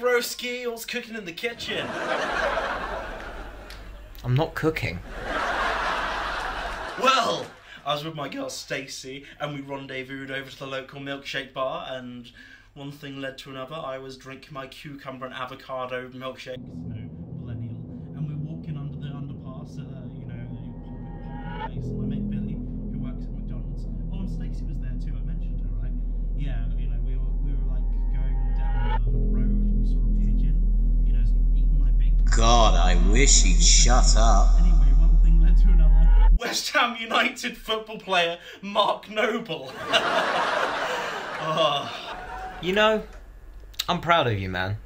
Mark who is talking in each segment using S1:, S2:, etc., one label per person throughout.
S1: broski? What's cooking in the kitchen?
S2: I'm not cooking.
S1: Well, I was with my girl Stacey, and we rendezvoused over to the local milkshake bar, and one thing led to another. I was drinking my cucumber and avocado milkshake. Millennial, and we're walking under the underpass at, uh, you know,
S3: God, I wish he'd shut up.
S1: Anyway, one thing led to another. West Ham United football player Mark Noble. oh,
S2: You know, I'm proud of you, man.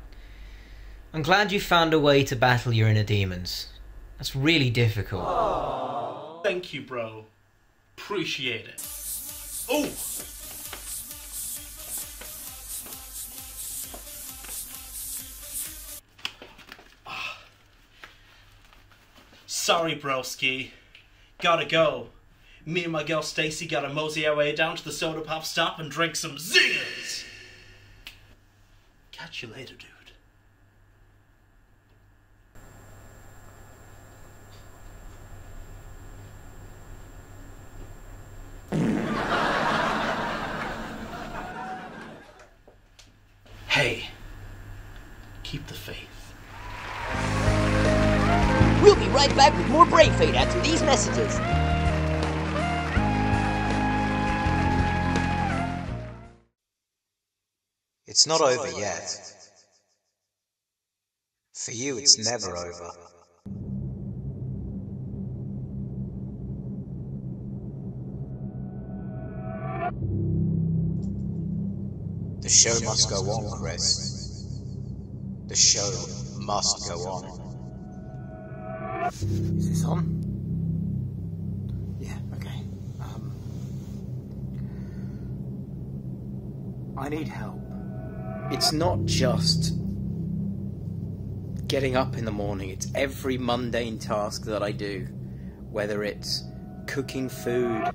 S2: I'm glad you found a way to battle your inner demons. That's really difficult.
S1: thank you, bro. Appreciate it. Oh, sorry, broski. Gotta go. Me and my girl Stacy gotta mosey our way down to the soda pop stop and drink some zingers. Catch you later, dude. Hey, keep the faith.
S4: We'll be right back with more Brain Fade after these messages.
S3: It's not over yet. For you, it's never over. The show must go on, Chris. The show must go on.
S2: Is this on? Yeah, okay. Um, I need help. It's not just getting up in the morning, it's every mundane task that I do. Whether it's cooking food,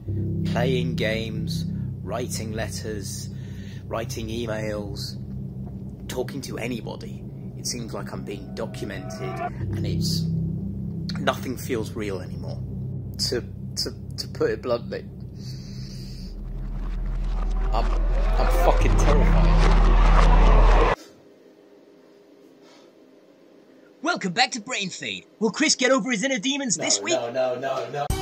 S2: playing games, writing letters, writing emails, talking to anybody. It seems like I'm being documented and it's nothing feels real anymore. To to to put it bluntly, I'm I'm fucking terrified.
S4: Welcome back to Brain Fade. Will Chris get over his inner demons this week?
S2: No, no, no, no.